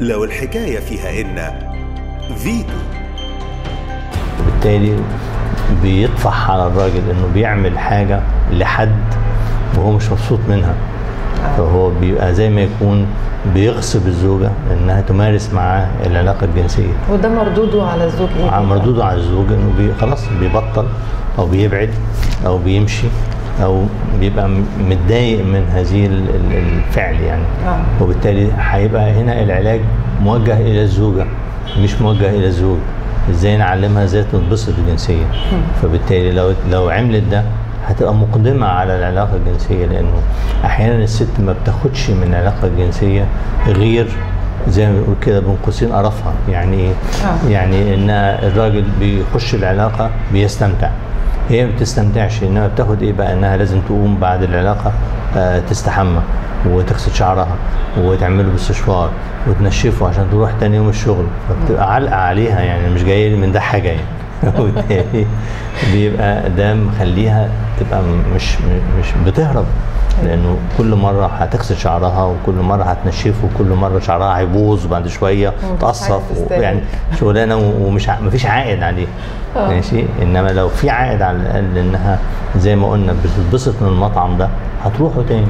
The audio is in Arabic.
لو الحكاية فيها إن فيتو. بالتالي بيطفح على الراجل إنه بيعمل حاجة لحد وهو مش مبسوط منها. فهو بيبقى زي ما يكون بيغصب الزوجة إنها تمارس معاه العلاقة الجنسية. وده مردوده على الزوج إيه؟ مع مردوده على الزوج إنه بي خلاص بيبطل أو بيبعد أو بيمشي. أو بيبقى متضايق من هذه ال- ال- الفعل يعني آه. وبالتالي هيبقى هنا العلاج موجه إلى الزوجة مش موجه إلى الزوج إزاي نعلمها إزاي تنبسط جنسيا فبالتالي لو لو عملت ده هتبقى مقدمة على العلاقة الجنسية لأنه أحيانا الست ما بتاخدش من العلاقة الجنسية غير زي ما بنقول كده بين قوسين قرفها يعني إيه؟ آه. يعني إن الراجل بيخش العلاقة بيستمتع هي ما بتستمتعش انما بتاخد إيه بقى؟ إنها لازم تقوم بعد العلاقة آه، تستحمى وتغسل شعرها وتعمله باستشوار وتنشفه عشان تروح تاني يوم الشغل فبتبقى علقة عليها يعني مش جاي لي من ده حاجة يعني. وبالتالي بيبقى ده مخليها تبقى مش مش بتهرب لأنه كل مرة هتغسل شعرها وكل مرة هتنشفه وكل مرة شعرها هيبوظ بعد شوية تقصف. يعني شغلانة ومش ع- مفيش عائد عليه آه. ماشي إنما لو في عائد على الأقل إنها زي ما قلنا بتتبسط من المطعم ده هتروحوا تاني